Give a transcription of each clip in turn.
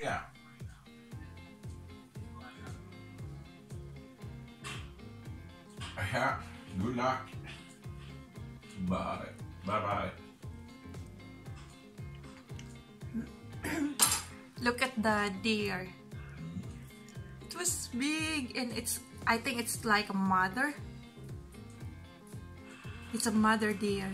Yeah. Yeah. Good luck. Bye. Bye bye. Look at the deer. It was big and it's I think it's like a mother. It's a mother deer.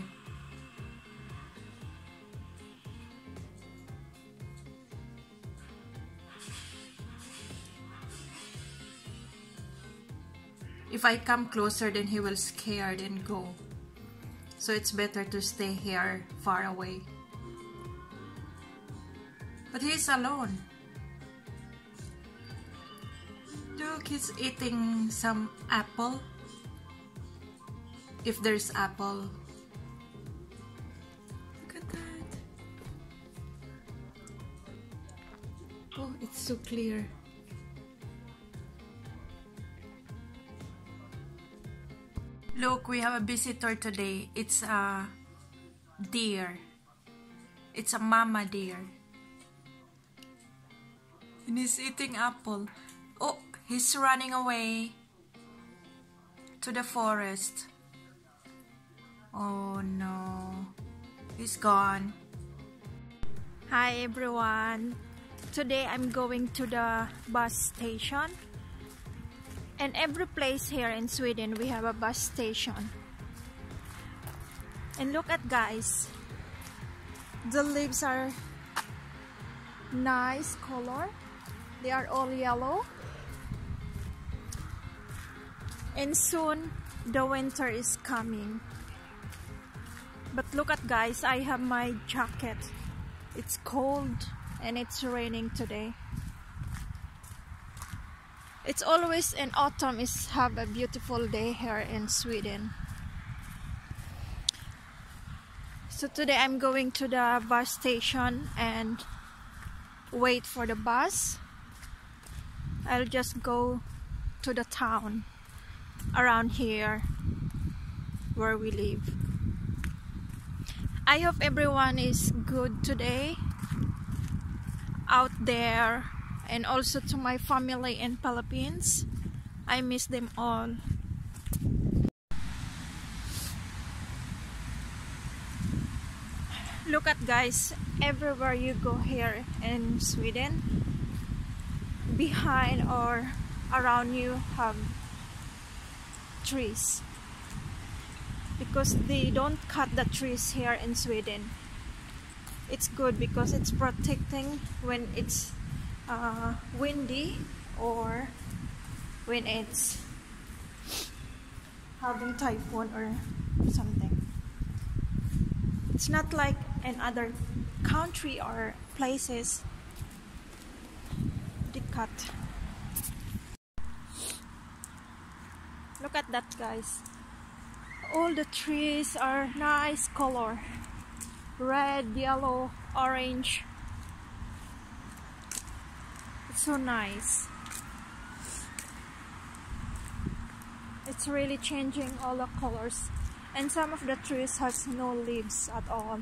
If I come closer, then he will scared and go. So it's better to stay here far away. But he's alone. Look, he's eating some apple. If there's apple. Look at that. Oh, it's so clear. Look, we have a visitor today. It's a deer. It's a mama deer. And he's eating apple. Oh, he's running away to the forest. Oh no. He's gone. Hi everyone. Today I'm going to the bus station and every place here in Sweden we have a bus station. And look at guys. The leaves are nice color. They are all yellow. And soon the winter is coming. But look at guys I have my jacket. It's cold and it's raining today it's always in autumn is have a beautiful day here in Sweden. So today I'm going to the bus station and wait for the bus. I'll just go to the town around here where we live. I hope everyone is good today out there and also to my family in Philippines. I miss them all. Look at guys, everywhere you go here in Sweden, behind or around you have trees because they don't cut the trees here in Sweden. It's good because it's protecting when it's uh, windy or when it's having typhoon or something. It's not like in other country or places they cut. Look at that guys. All the trees are nice color. Red, yellow, orange, so nice. It's really changing all the colors. And some of the trees has no leaves at all.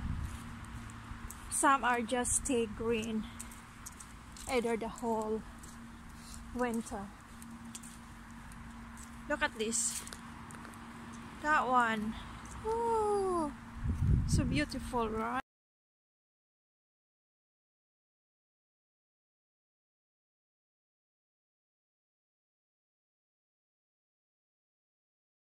Some are just stay green. Either the whole winter. Look at this. That one. Ooh, so beautiful right